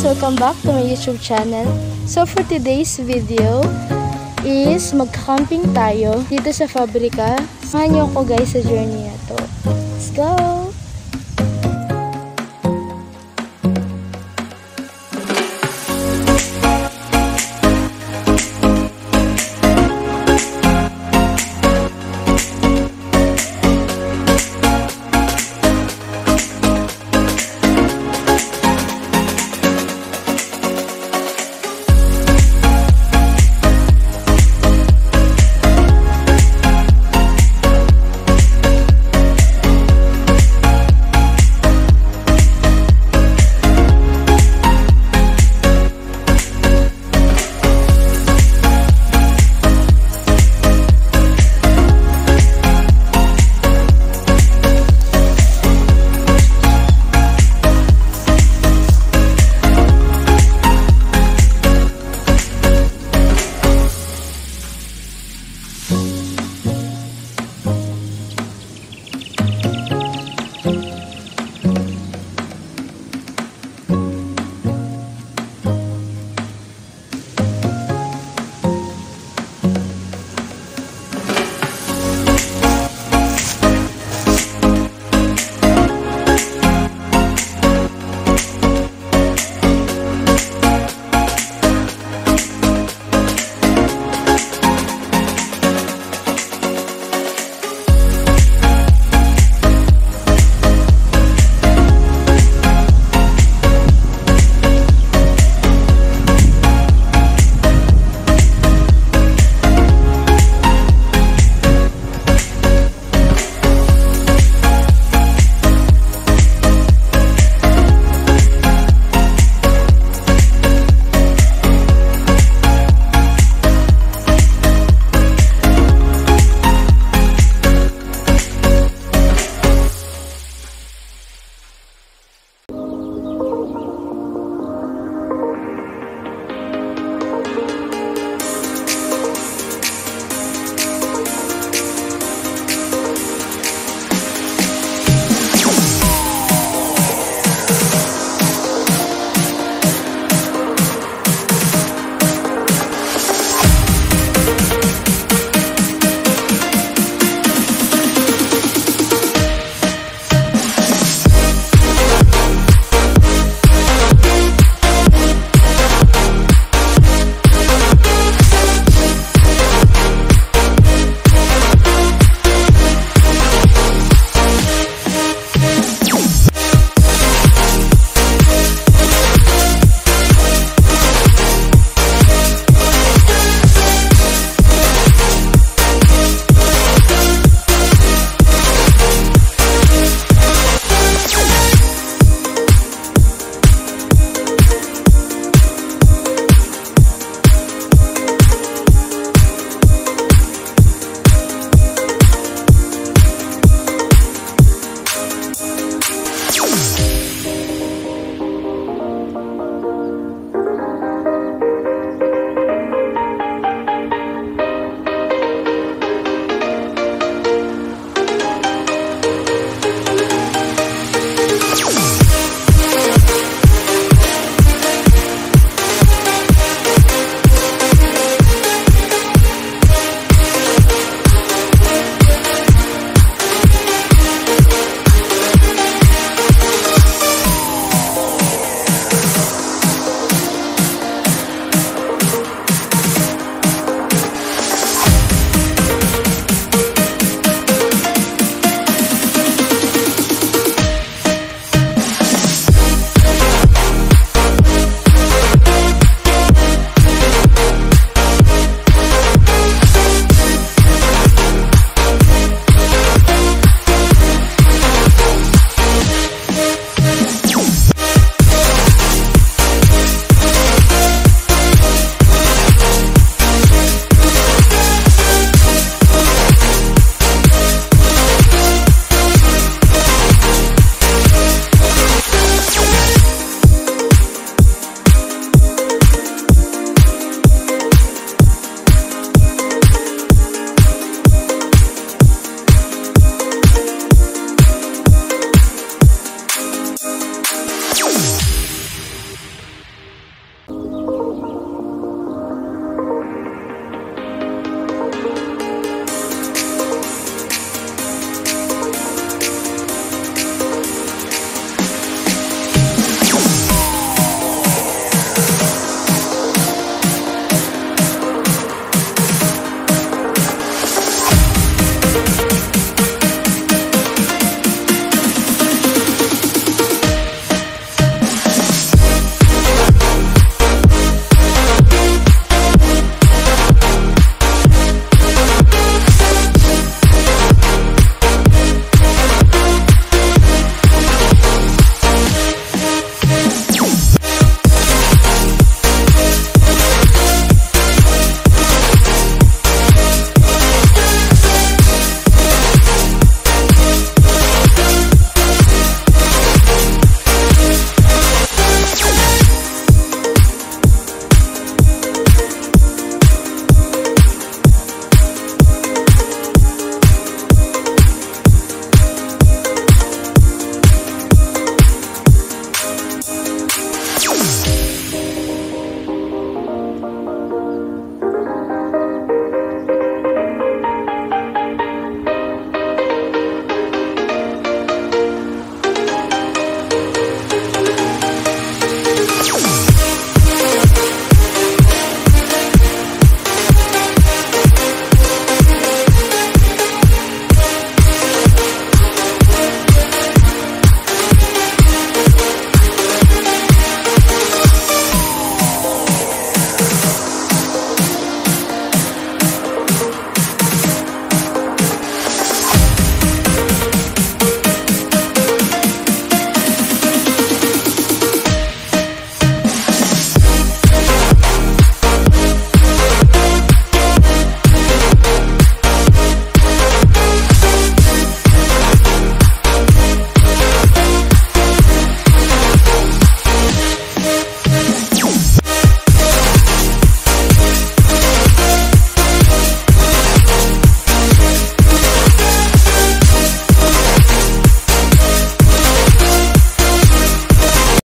guys! Welcome back to my YouTube channel. So for today's video is magka-camping tayo dito sa fabrika. Samahan niyo ako guys sa journey na to. Let's go!